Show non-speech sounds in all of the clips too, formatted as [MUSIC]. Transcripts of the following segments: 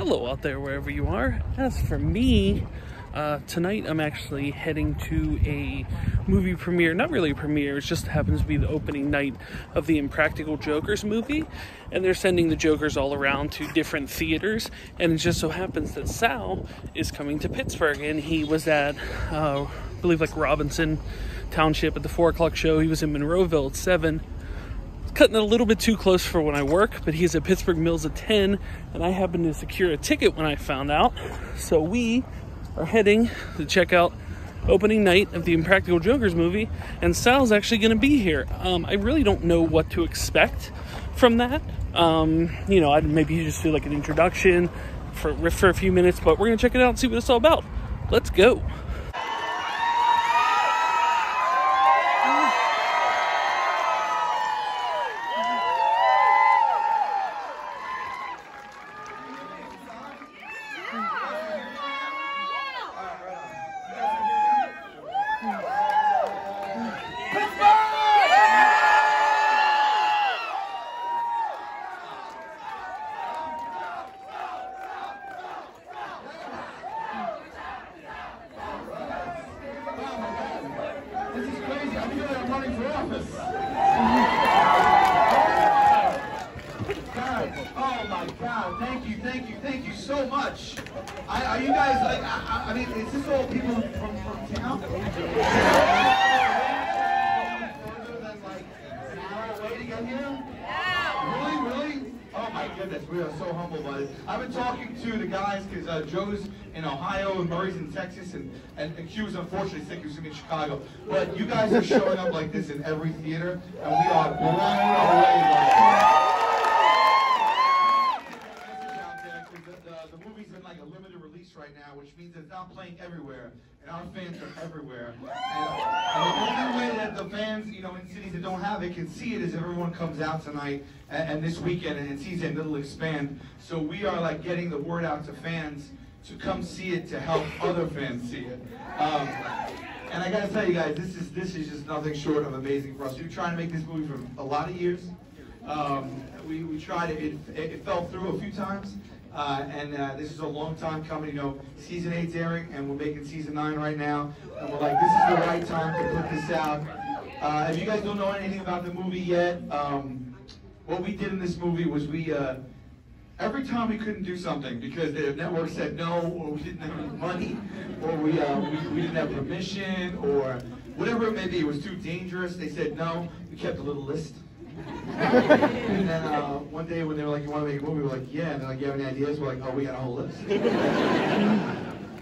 Hello out there, wherever you are. As for me, uh, tonight I'm actually heading to a movie premiere. Not really a premiere, it just happens to be the opening night of the Impractical Jokers movie. And they're sending the Jokers all around to different theaters. And it just so happens that Sal is coming to Pittsburgh. And he was at, uh, I believe, like Robinson Township at the 4 o'clock show. He was in Monroeville at 7 cutting it a little bit too close for when I work, but he's at Pittsburgh Mills at 10, and I happened to secure a ticket when I found out. So we are heading to check out opening night of the Impractical Jokers movie, and Sal's actually going to be here. Um, I really don't know what to expect from that. Um, you know, I'd maybe just do like an introduction for for a few minutes, but we're going to check it out and see what it's all about. Let's go. This is crazy. I feel like I'm Guys, oh my God! Thank you, thank you, thank you so much. I, are you guys like? I, I, I mean, is this all people from, from town? Further than like an hour away to get here? Really, really? Oh my goodness, we are so humble by it. I've been talking to the guys because uh, Joe's in Ohio and Murray's in Texas, and, and, and Q was unfortunately sick. He was going to be in Chicago. But you guys are showing up like this in every theater, and we are blown away by The, the, the movie's in like a limited release right now, which means it's not playing everywhere, and our fans are everywhere. And, and the only way that the fans, you know, in cities that don't have it can see it is everyone comes out tonight and, and this weekend and, sees it, and it'll expand. So we are like getting the word out to fans to come see it to help other fans see it. Um, and I gotta tell you guys, this is this is just nothing short of amazing for us. Been trying to make this movie for a lot of years. Um, we, we tried it, it, it fell through a few times. Uh, and uh, this is a long time coming. You know, season eight's airing, and we're making season nine right now. And we're like, this is the right time to put this out. Uh, if you guys don't know anything about the movie yet, um, what we did in this movie was we, uh, every time we couldn't do something because the network said no, or we didn't have money, or we, uh, we, we didn't have permission, or whatever it may be, it was too dangerous. They said no. We kept a little list. [LAUGHS] and then uh, one day when they were like, "You want to make a movie?" We were like, "Yeah." And they're like, "You have any ideas?" We're like, "Oh, we got a whole list."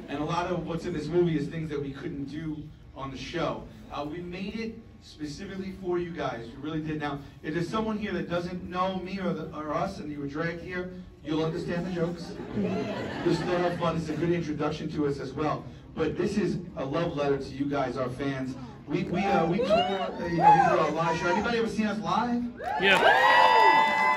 and a lot of what's in this movie is things that we couldn't do on the show. Uh, we made it specifically for you guys. We really did. Now, if there's someone here that doesn't know me or, the, or us, and you were dragged here, you'll understand the jokes. You'll still have fun. It's a good introduction to us as well. But this is a love letter to you guys, our fans. We we uh, we tour. Uh, you know, we do our live show. Anybody ever seen us live? Yeah.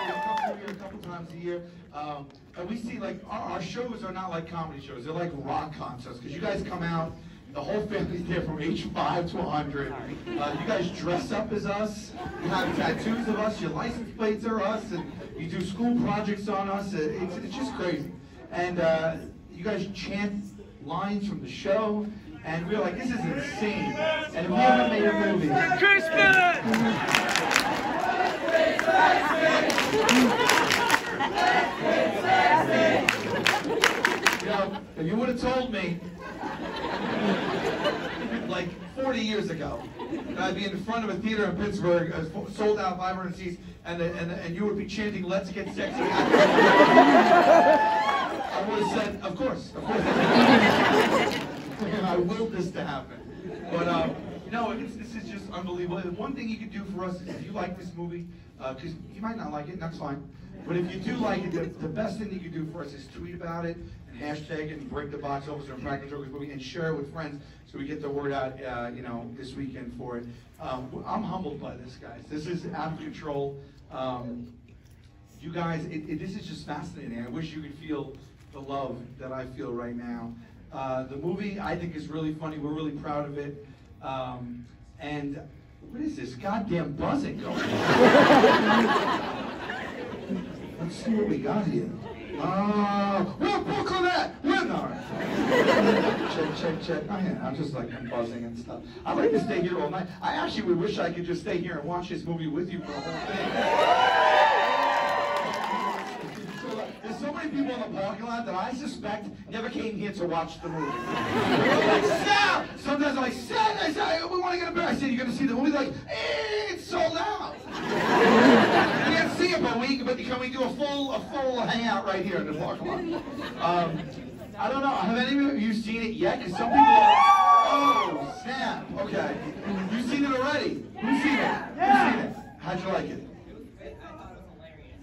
We come through here a couple times a year. Um, and we see like our, our shows are not like comedy shows. They're like rock concerts because you guys come out. The whole family's there from age 5 to 100. Uh, you guys dress up as us. You have tattoos of us. Your license plates are us. And you do school projects on us. It's, it's just crazy. And uh, you guys chant lines from the show. And we're like, this is insane. And if we ever made a movie. You know, if you would have told me, like 40 years ago, And I'd be in front of a theater in Pittsburgh, uh, sold out 500 seats, and, and, and you would be chanting, let's get sexy. I would have said, of course, of course. and [LAUGHS] I willed this to happen. But, um, no, this is just unbelievable. And one thing you could do for us is if you like this movie, because you might not like it, and that's fine. But if you do like it, the, the best thing you can do for us is tweet about it and hashtag it and break the box office or Practical Jokers movie and share it with friends so we get the word out, uh, you know, this weekend for it. Um, I'm humbled by this, guys. This is out of control. Um, you guys, it, it, this is just fascinating. I wish you could feel the love that I feel right now. Uh, the movie, I think, is really funny. We're really proud of it. Um, and what is this goddamn buzzing going on? [LAUGHS] Let's see what we got here. Uh, welcome check, check, check. Oh, yeah, I'm just like I'm buzzing and stuff. I'd like to stay here all night. I actually would wish I could just stay here and watch this movie with you for the whole thing. There's so many people in the parking lot that I suspect never came here to watch the movie. Like, Sal! Sometimes I'm like, Sal! I said, we want to get a beer. I said, you're going to see the movie? They're like, eh, it's sold out. Can't see it, but can we do a full, a full hangout right here in the parking lot? Um, I don't know. Have any of you seen it yet? Because some people are, oh, snap. Okay. You've seen it already. Who's seen it? Who's seen it? How'd you like it?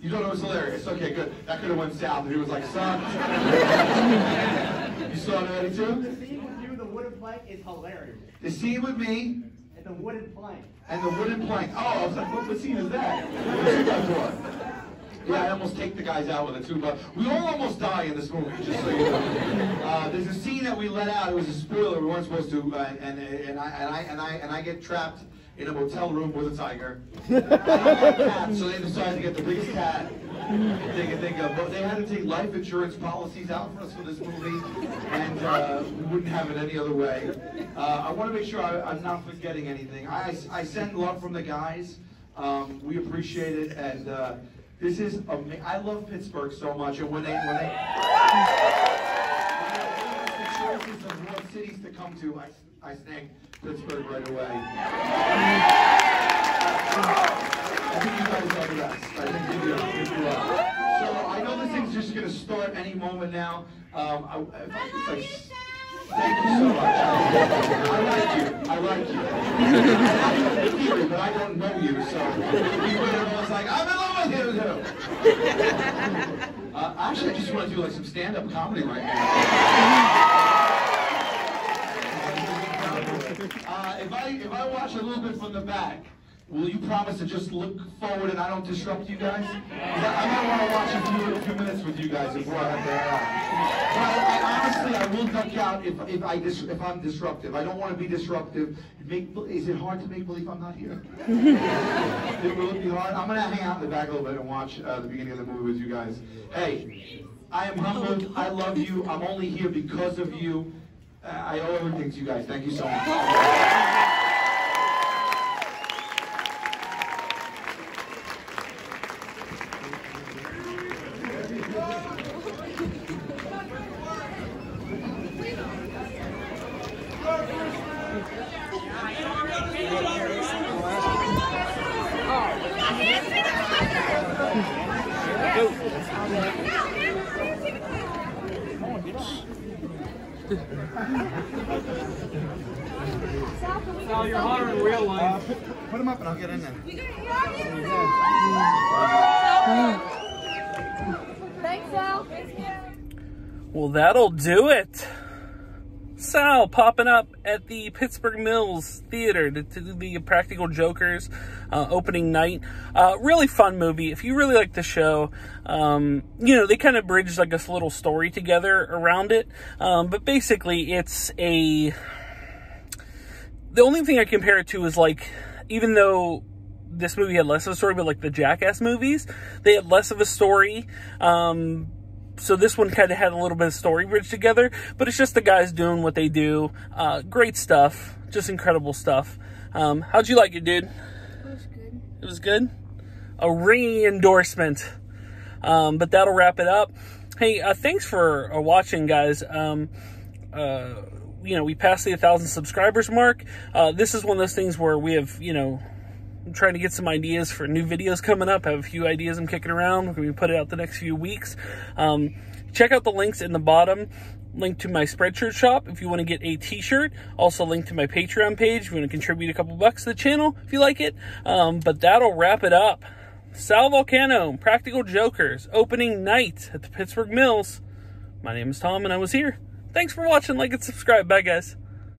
You thought it was hilarious. Okay, good. That could have went south. And he was like, son. [LAUGHS] you saw it already too. The scene with you, the wooden plank, is hilarious. The scene with me the wooden plank. and the wooden plank. Oh, I was like, what, scene is that? What's that for? Yeah, I almost take the guys out with it too, but we all almost die in this movie, just so you know. Uh, there's a scene that we let out. It was a spoiler. We weren't supposed to, uh, and and I and I and I and I get trapped in a motel room with a tiger. [LAUGHS] I don't like so they decided to get the biggest cat they could think of. But they had to take life insurance policies out for us for this movie, uh, we wouldn't have it any other way. Uh, I want to make sure I, I'm not forgetting anything. I, I send love from the guys. Um, we appreciate it, and uh, this is ama- I love Pittsburgh so much, and when they when they when they the choices of what cities to come to, I, I snagged Pittsburgh right away. I think you guys are the best. I think you do. I think you are. So I know thing's just gonna start any moment now. Um, I, if I could say, thank you so much. I like you. I like you. I like you theory, but I don't know you, so you would have was like, I'm in love with you too. [LAUGHS] Uh, actually, I just want to do like some stand-up comedy right now. [LAUGHS] Uh, if I if I watch a little bit from the back, will you promise to just look forward and I don't disrupt you guys? I, I might want to watch a few, a few minutes with you guys before I have to head. But I, I honestly, I will duck out if if I dis, if I'm disruptive. I don't want to be disruptive. Make is it hard to make believe I'm not here? [LAUGHS] it will be hard. I'm gonna hang out in the back a little bit and watch uh, the beginning of the movie with you guys. Hey, I am humbled. I love you. I'm only here because of you. Uh, I owe everything to you guys. Thank you so much. Sal, you're hotter in real life. Put them up and I'll get in there. Thanks, Al. Well, that'll do it. Sal popping up at the Pittsburgh Mills Theater to, to do the Practical Jokers uh, opening night. Uh, really fun movie. If you really like the show, um, you know, they kind of bridged like this little story together around it. Um, but basically, it's a. The only thing I compare it to is like, even though this movie had less of a story, but like the Jackass movies, they had less of a story. Um, so this one kind of had a little bit of story bridge together, but it's just the guys doing what they do. Uh, great stuff, just incredible stuff. Um, how'd you like it, dude? It was good. It was good. A ringing endorsement. Um, but that'll wrap it up. Hey, uh, thanks for uh, watching, guys. Um, uh, you know, we passed the 1,000 subscribers mark. Uh, this is one of those things where we have, you know, I'm trying to get some ideas for new videos coming up. I have a few ideas I'm kicking around. We're going to put it out the next few weeks. Um, check out the links in the bottom. Link to my Spreadshirt shop if you want to get a t-shirt. Also link to my Patreon page if you want to contribute a couple bucks to the channel if you like it. Um, but that'll wrap it up. Sal Vulcano, Practical Jokers, opening night at the Pittsburgh Mills. My name is Tom and I was here. Thanks for watching. Like and subscribe. Bye, guys.